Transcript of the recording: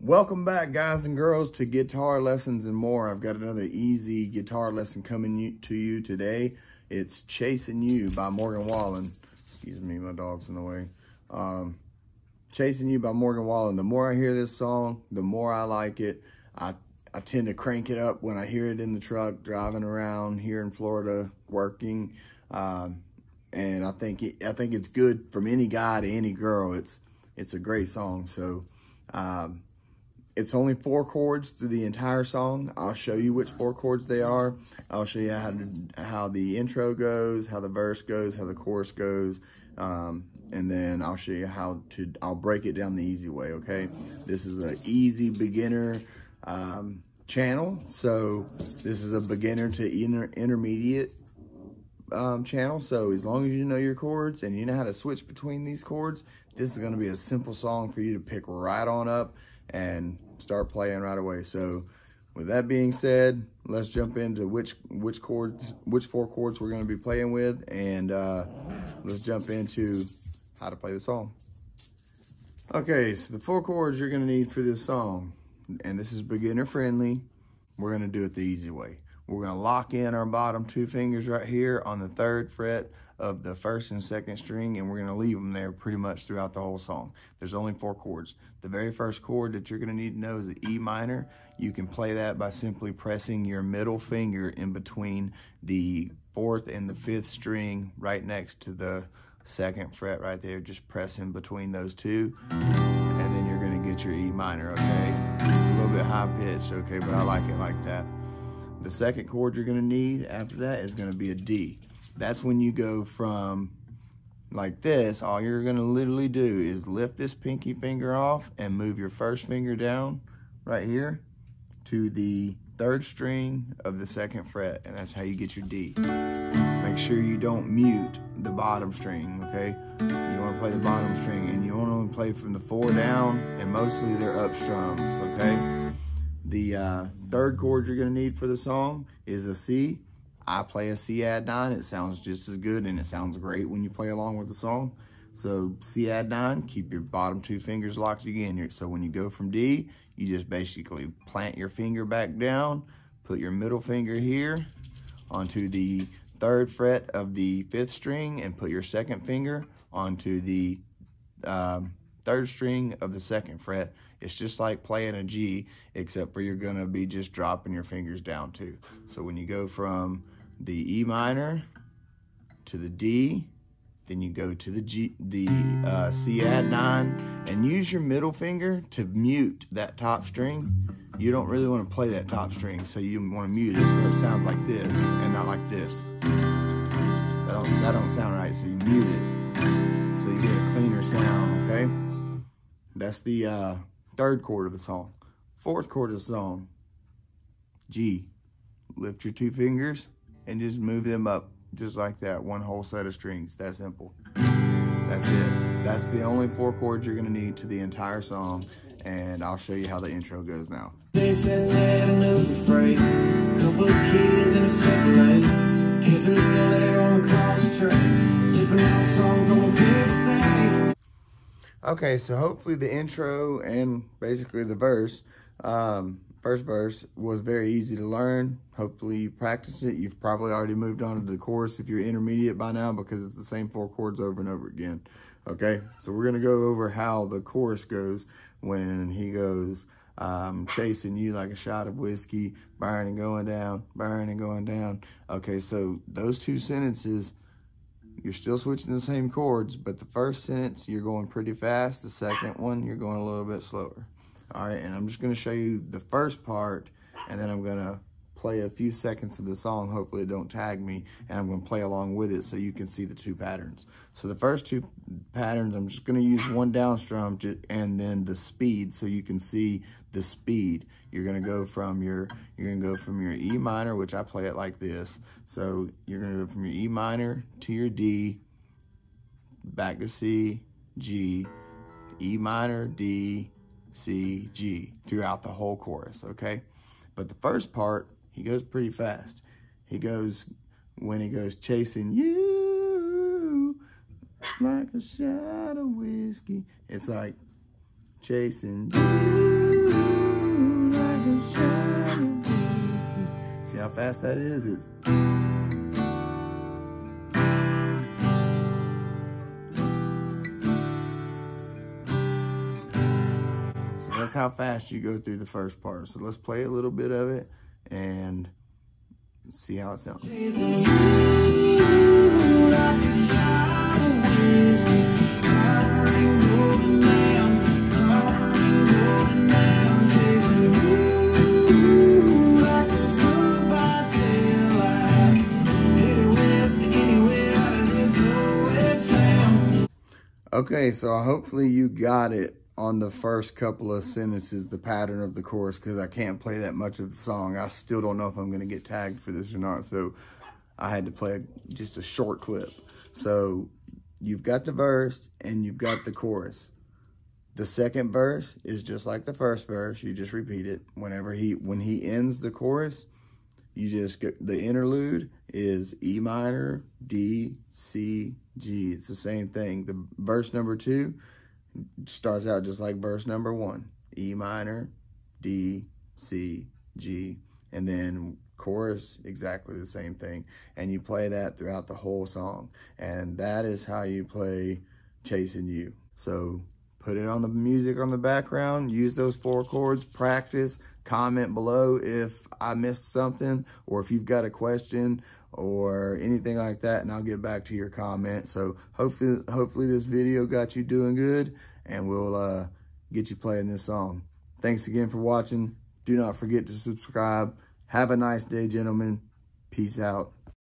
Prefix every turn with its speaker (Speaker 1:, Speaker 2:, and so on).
Speaker 1: Welcome back, guys and girls, to Guitar Lessons and More. I've got another easy guitar lesson coming to you today. It's Chasing You by Morgan Wallen. Excuse me, my dog's in the way. Um, Chasing You by Morgan Wallen. The more I hear this song, the more I like it. I, I tend to crank it up when I hear it in the truck, driving around here in Florida, working. Um, and I think it, I think it's good from any guy to any girl. It's it's a great song. So um, it's only four chords through the entire song. I'll show you which four chords they are. I'll show you how to, how the intro goes, how the verse goes, how the chorus goes, um, and then I'll show you how to. I'll break it down the easy way. Okay, this is an easy beginner. Um, channel so this is a beginner to inter intermediate um, channel. So as long as you know your chords and you know how to switch between these chords, this is going to be a simple song for you to pick right on up and start playing right away. So with that being said, let's jump into which which chords, which four chords we're going to be playing with, and uh, let's jump into how to play the song. Okay, so the four chords you're going to need for this song, and this is beginner friendly, we're going to do it the easy way. We're gonna lock in our bottom two fingers right here on the third fret of the first and second string, and we're gonna leave them there pretty much throughout the whole song. There's only four chords. The very first chord that you're gonna need to know is the E minor. You can play that by simply pressing your middle finger in between the fourth and the fifth string right next to the second fret right there. Just press in between those two, and then you're gonna get your E minor, okay? It's a little bit high pitched, okay, but I like it like that. The second chord you're gonna need after that is gonna be a D. That's when you go from like this, all you're gonna literally do is lift this pinky finger off and move your first finger down right here to the third string of the second fret, and that's how you get your D. Make sure you don't mute the bottom string, okay? You wanna play the bottom string, and you wanna play from the four down, and mostly they're up strums, okay? The uh, third chord you're gonna need for the song is a C. I play a C add nine. It sounds just as good and it sounds great when you play along with the song. So C add nine, keep your bottom two fingers locked again here. So when you go from D, you just basically plant your finger back down, put your middle finger here onto the third fret of the fifth string and put your second finger onto the um, third string of the second fret it's just like playing a G, except for you're gonna be just dropping your fingers down too. So when you go from the E minor to the D, then you go to the G, the uh, C add nine, and use your middle finger to mute that top string. You don't really want to play that top string, so you want to mute it so it sounds like this and not like this. That don't, that don't sound right, so you mute it so you get a cleaner sound, okay? That's the uh, Third chord of the song. Fourth chord of the song. G. Lift your two fingers and just move them up just like that. One whole set of strings. That simple. That's it. That's the only four chords you're going to need to the entire song. And I'll show you how the intro goes now. Couple of kids in a Kids in the on Sipping Okay, so hopefully the intro and basically the verse, um, first verse was very easy to learn. Hopefully you practiced it. You've probably already moved on to the chorus if you're intermediate by now because it's the same four chords over and over again. Okay, so we're gonna go over how the chorus goes when he goes, um, chasing you like a shot of whiskey, burning going down, burning going down. Okay, so those two sentences you're still switching the same chords, but the first sentence, you're going pretty fast. The second one, you're going a little bit slower. All right, and I'm just gonna show you the first part, and then I'm gonna play a few seconds of the song. Hopefully it don't tag me, and I'm gonna play along with it so you can see the two patterns. So the first two patterns, I'm just gonna use one down strum and then the speed so you can see the speed. You're gonna go from your, you're gonna go from your E minor, which I play it like this. So you're gonna go from your E minor to your D, back to C, G, E minor, D, C, G, throughout the whole chorus, okay? But the first part, he goes pretty fast. He goes, when he goes chasing you, like a shot of whiskey. It's like chasing you, like a shot of whiskey. See how fast that is? It's that's how fast you go through the first part. So let's play a little bit of it and see how it sounds. Okay, so hopefully you got it on the first couple of sentences, the pattern of the chorus, because I can't play that much of the song. I still don't know if I'm going to get tagged for this or not, so I had to play just a short clip. So you've got the verse and you've got the chorus. The second verse is just like the first verse. You just repeat it. Whenever he, when he ends the chorus, you just get, the interlude is E minor, D, C, G. It's the same thing. The verse number two starts out just like verse number one. E minor, D, C, G. And then chorus, exactly the same thing. And you play that throughout the whole song. And that is how you play Chasing You. So put it on the music on the background, use those four chords, practice, comment below if I missed something or if you've got a question or anything like that and I'll get back to your comment. So hopefully, hopefully this video got you doing good and we'll uh, get you playing this song. Thanks again for watching. Do not forget to subscribe. Have a nice day, gentlemen. Peace out.